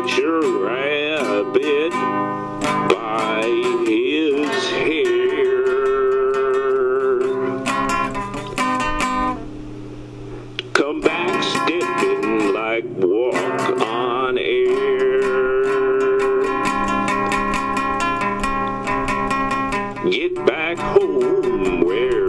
got your rabbit by his hair. Come back stepping like walk on air. Get back home where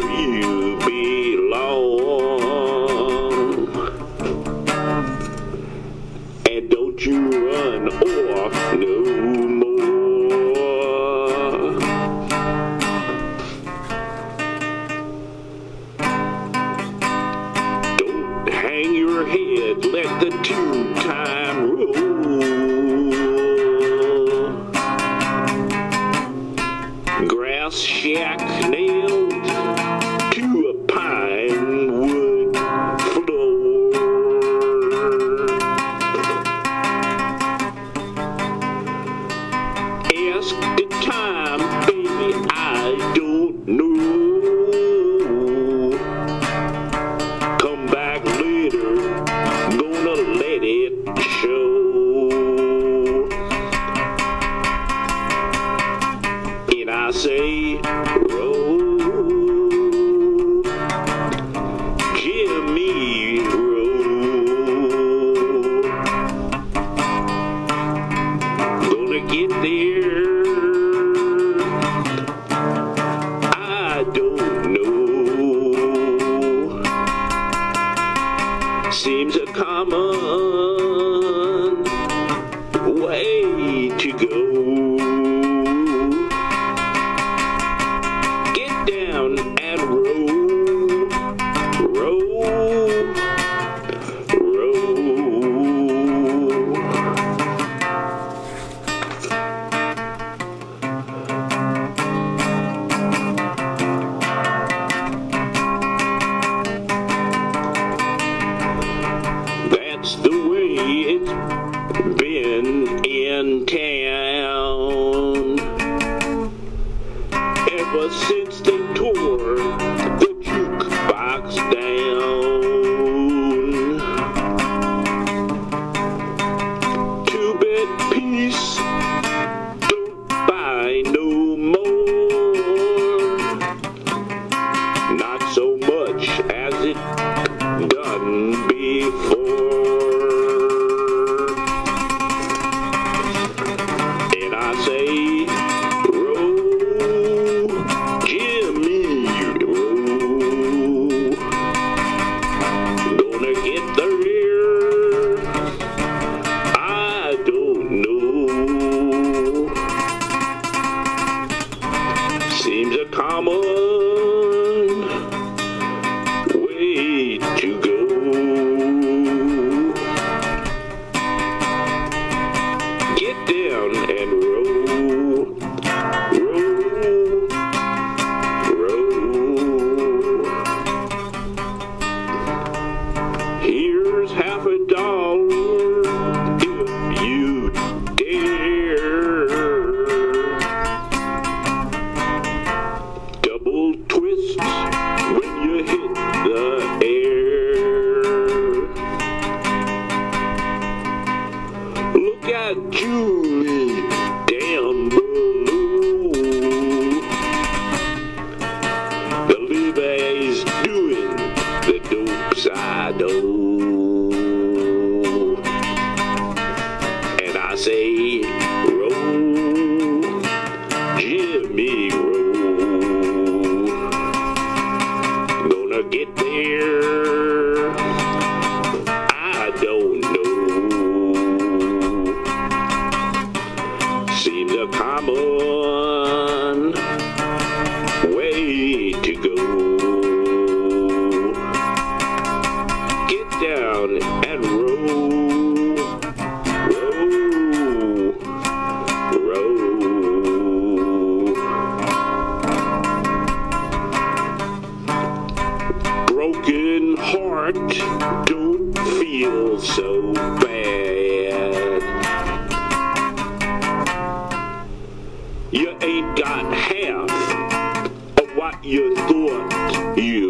Say. Jimmy Gonna get there. I don't know. Seems a common in town. Ever since the will twist when you hit the air. Look at Julie damn! there You.